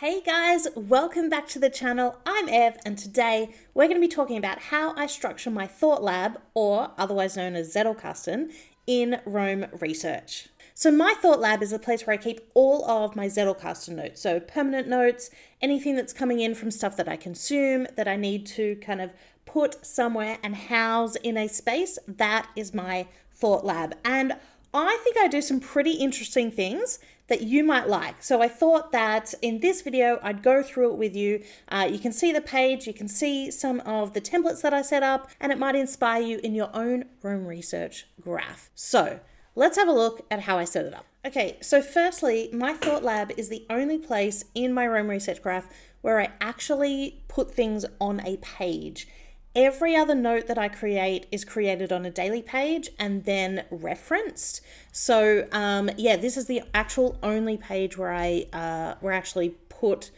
Hey guys, welcome back to the channel. I'm Ev, and today we're going to be talking about how I structure my thought lab, or otherwise known as Zettelkasten, in Roam Research. So, my thought lab is a place where I keep all of my Zettelkasten notes, so permanent notes, anything that's coming in from stuff that I consume that I need to kind of put somewhere and house in a space. That is my thought lab. And I think I do some pretty interesting things that you might like. So I thought that in this video, I'd go through it with you. Uh, you can see the page, you can see some of the templates that I set up, and it might inspire you in your own Roam Research graph. So let's have a look at how I set it up. Okay, so firstly, my Thought Lab is the only place in my Roam Research graph where I actually put things on a page. Every other note that I create is created on a daily page and then referenced. So um, yeah, this is the actual only page where I uh, where I actually put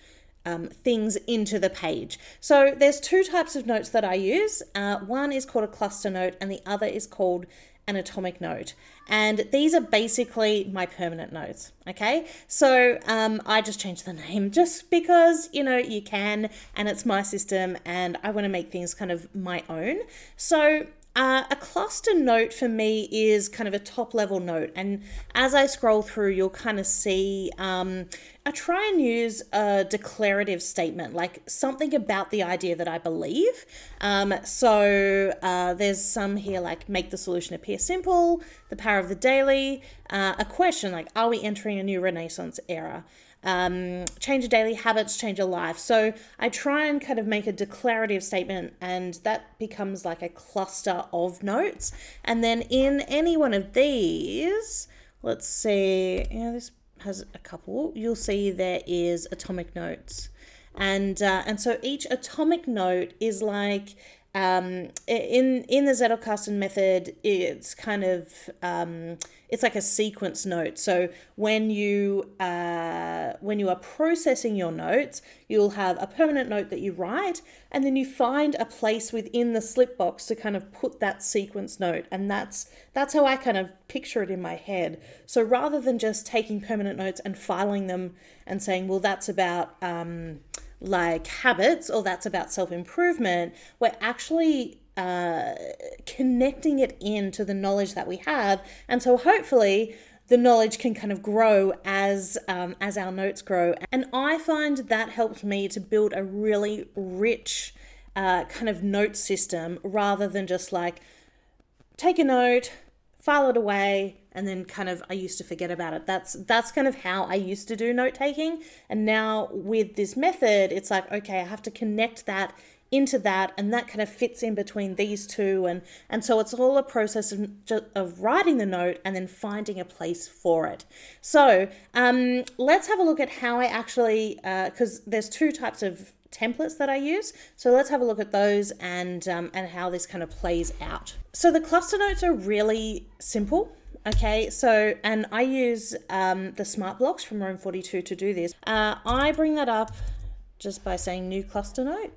um, things into the page. So there's two types of notes that I use. Uh, one is called a cluster note, and the other is called an atomic note. And these are basically my permanent notes. Okay, so um, I just changed the name just because you know you can, and it's my system, and I want to make things kind of my own. So uh, a cluster note for me is kind of a top level note, and as I scroll through, you'll kind of see. Um, I try and use a declarative statement, like something about the idea that I believe. Um, so uh, there's some here like make the solution appear simple, the power of the daily, uh, a question like are we entering a new Renaissance era? Um, change your daily habits, change your life. So I try and kind of make a declarative statement, and that becomes like a cluster of notes. And then in any one of these, let's see, yeah, this has a couple. You'll see there is atomic notes, and uh, and so each atomic note is like um, in in the Zettelkasten method, it's kind of um, it's like a sequence note. So when you uh, when you are processing your notes, you'll have a permanent note that you write, and then you find a place within the slip box to kind of put that sequence note, and that's that's how I kind of picture it in my head. So rather than just taking permanent notes and filing them and saying, well, that's about um, like habits or that's about self improvement, we're actually uh, connecting it into the knowledge that we have. And so hopefully, the knowledge can kind of grow as um, as our notes grow and i find that helps me to build a really rich uh, kind of note system rather than just like take a note file it away and then kind of I used to forget about it. That's that's kind of how I used to do note taking. And now with this method, it's like okay, I have to connect that into that and that kind of fits in between these two. And and so it's all a process of, of writing the note and then finding a place for it. So um, let's have a look at how i actually because uh, there's two types of templates that i use. So let's have a look at those and um, and how this kind of plays out. So the cluster notes are really simple Okay, so, and I use um, the smart blocks from Roam 42 to do this. Uh, I bring that up just by saying new cluster note.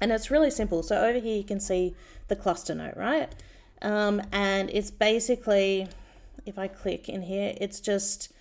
And it's really simple. So over here you can see the cluster note, right? Um, and it's basically, if I click in here, it's just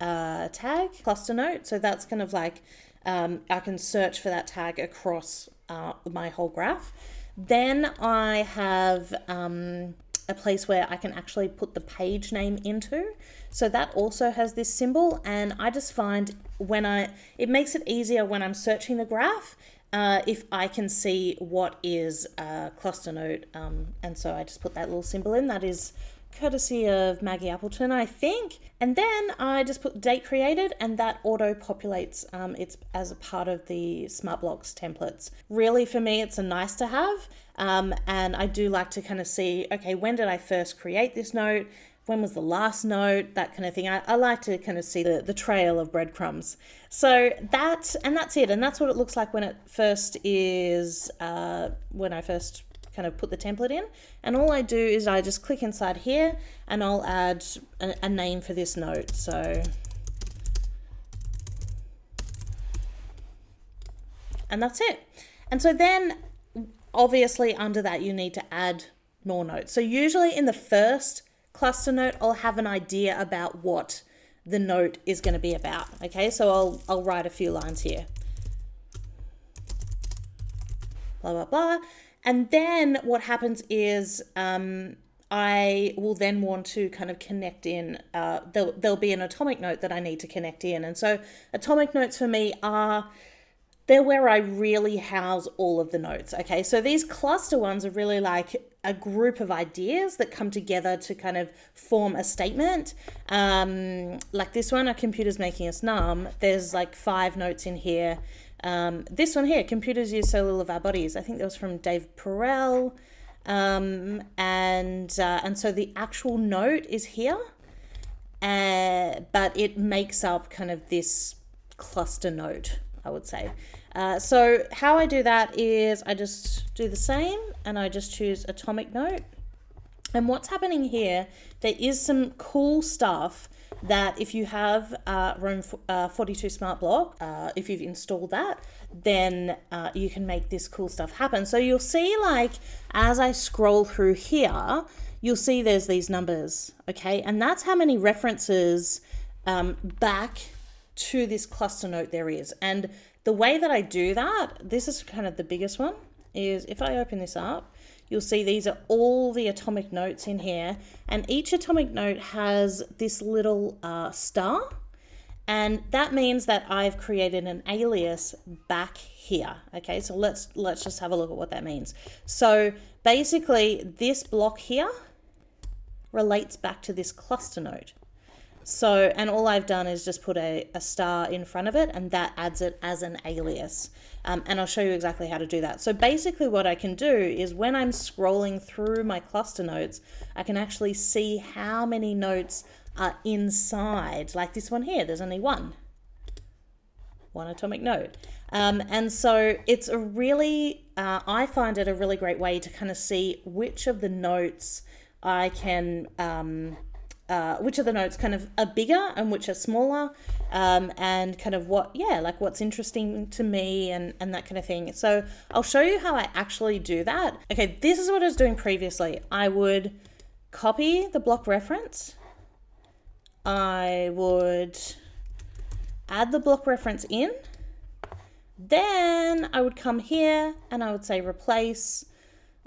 a tag cluster note. So that's kind of like, um, I can search for that tag across uh, my whole graph. Then I have um, a place where I can actually put the page name into. So that also has this symbol and I just find when I, it makes it easier when I'm searching the graph uh, if I can see what is a cluster node. Um, and so I just put that little symbol in. That is courtesy of Maggie Appleton, I think. And then I just put date created and that auto populates um, it's as a part of the Smart Blocks templates. Really for me, it's a nice to have. Um, and I do like to kind of see, okay, when did I first create this note? When was the last note? That kind of thing. I, I like to kind of see the, the trail of breadcrumbs. So that, and that's it. And that's what it looks like when it first is, uh, when I first kind of put the template in. And all I do is I just click inside here and I'll add a, a name for this note. So, and that's it. And so then obviously under that you need to add more notes. So usually in the first cluster note, I'll have an idea about what the note is going to be about. Okay, so I'll, I'll write a few lines here. Blah, blah, blah. And then what happens is um, I will then want to kind of connect in, uh, there'll, there'll be an atomic note that I need to connect in. And so atomic notes for me are they're where I really house all of the notes. Okay, so these cluster ones are really like a group of ideas that come together to kind of form a statement. Um, like this one, a computer's making us numb. There's like five notes in here. Um, this one here, computers use so little of our bodies. I think that was from Dave Perell. Um, and uh, and so the actual note is here, uh, but it makes up kind of this cluster note. I would say. Uh, so how I do that is I just do the same and I just choose atomic note. And what's happening here, there is some cool stuff that if you have uh, Roam uh, 42 Smart Block, uh, if you've installed that, then uh, you can make this cool stuff happen. So you'll see like, as I scroll through here, you'll see there's these numbers, okay? And that's how many references um, back to this cluster note there is. And the way that I do that, this is kind of the biggest one, is if I open this up, you'll see these are all the atomic notes in here. And each atomic note has this little uh, star. And that means that I've created an alias back here. Okay, so let's let's just have a look at what that means. So basically this block here relates back to this cluster node. So, and all I've done is just put a, a star in front of it and that adds it as an alias. Um, and I'll show you exactly how to do that. So basically what I can do is when I'm scrolling through my cluster notes, I can actually see how many notes are inside. Like this one here, there's only one. One atomic note. Um, and so it's a really, uh, I find it a really great way to kind of see which of the notes I can um, uh, which of the notes kind of are bigger and which are smaller um, and kind of what yeah like what's interesting to me and and that kind of thing. So i'll show you how i actually do that. Okay this is what i was doing previously. I would copy the block reference. I would add the block reference in. Then i would come here and i would say replace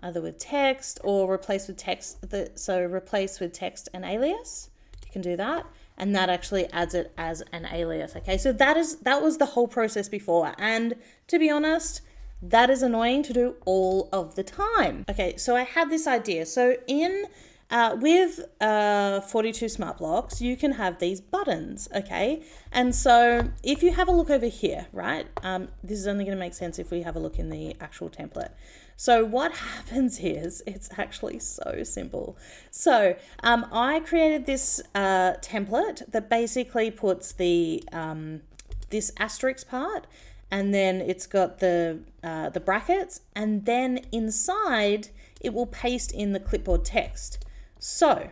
either with text or replace with text. The, so replace with text and alias. You can do that. And that actually adds it as an alias. Okay, so that is that was the whole process before. And to be honest, that is annoying to do all of the time. Okay, so I had this idea. So in uh, with uh, 42 smart blocks, you can have these buttons, okay? And so if you have a look over here, right? Um, this is only going to make sense if we have a look in the actual template. So what happens is, it's actually so simple. So um, I created this uh, template that basically puts the um, this asterisk part and then it's got the uh, the brackets and then inside it will paste in the clipboard text. So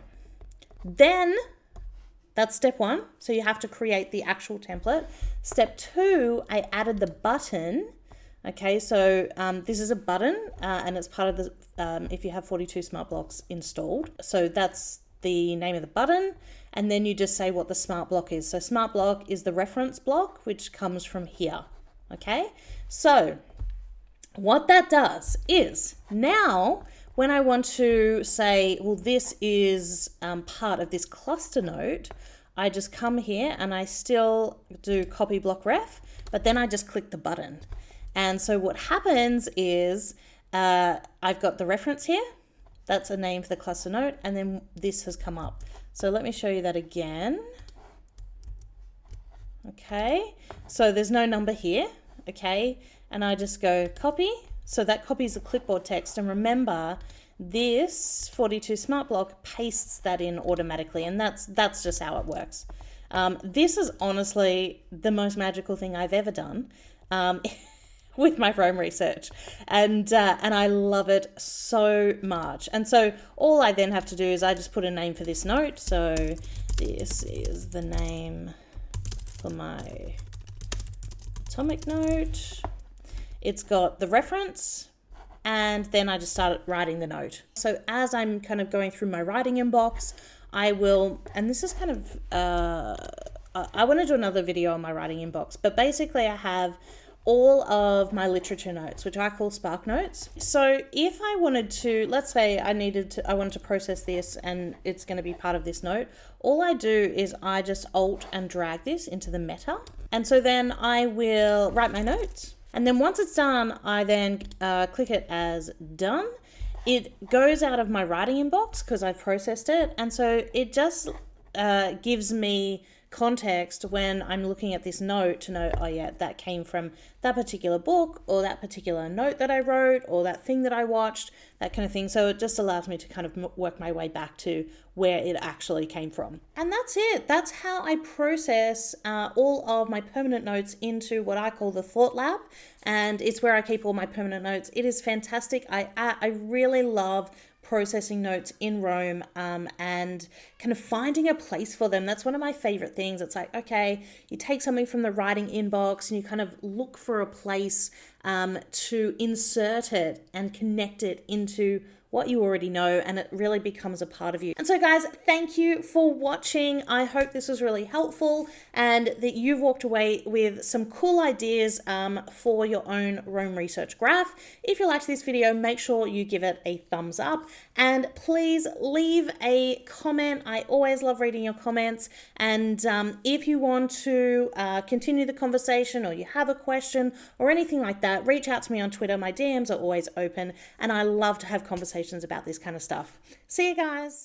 then that's step one. So you have to create the actual template. Step two, I added the button. Okay, so um, this is a button uh, and it's part of the, um, if you have 42 smart blocks installed. So that's the name of the button. And then you just say what the smart block is. So smart block is the reference block, which comes from here. Okay, so what that does is now when I want to say, well, this is um, part of this cluster node, I just come here and I still do copy block ref, but then I just click the button. And so what happens is uh, I've got the reference here. That's a name for the cluster node. And then this has come up. So let me show you that again. Okay, so there's no number here. Okay, and I just go copy so that copies the clipboard text. And remember, this 42 smart block pastes that in automatically. And that's, that's just how it works. Um, this is honestly the most magical thing I've ever done. Um, with my Roam research, and uh, and I love it so much. And so all I then have to do is I just put a name for this note. So this is the name for my atomic note. It's got the reference and then I just started writing the note. So as I'm kind of going through my writing inbox, I will, and this is kind of, uh, I, want to do another video on my writing inbox, but basically, I have all of my literature notes, which I call Spark Notes. So if I wanted to, let's say I needed to, I wanted to process this and it's going to be part of this note, all I do is I just alt and drag this into the meta. And so then I will write my notes. And then once it's done, I then uh, click it as done. It goes out of my writing inbox because I've processed it. And so it just uh, gives me context when I'm looking at this note to know, oh, yeah, that came from that particular book or that particular note that I wrote or that thing that I watched, that kind of thing. So it just allows me to kind of work my way back to where it actually came from. And that's it. That's how I process uh, all of my permanent notes into what I call the Thought Lab. And it's where I keep all my permanent notes. It is fantastic. I, I really love processing notes in Roam um, and kind of finding a place for them. That's one of my favorite things. It's like, okay, you take something from the writing inbox and you kind of look for a place um, to insert it and connect it into what you already know and it really becomes a part of you. And so guys, thank you for watching. I hope this was really helpful and that you've walked away with some cool ideas um, for your own Roam Research graph. If you liked this video, make sure you give it a thumbs up and please leave a comment. I always love reading your comments. And um, if you want to uh, continue the conversation or you have a question or anything like that, reach out to me on Twitter. My DMs are always open and I love to have conversations about this kind of stuff. See you guys.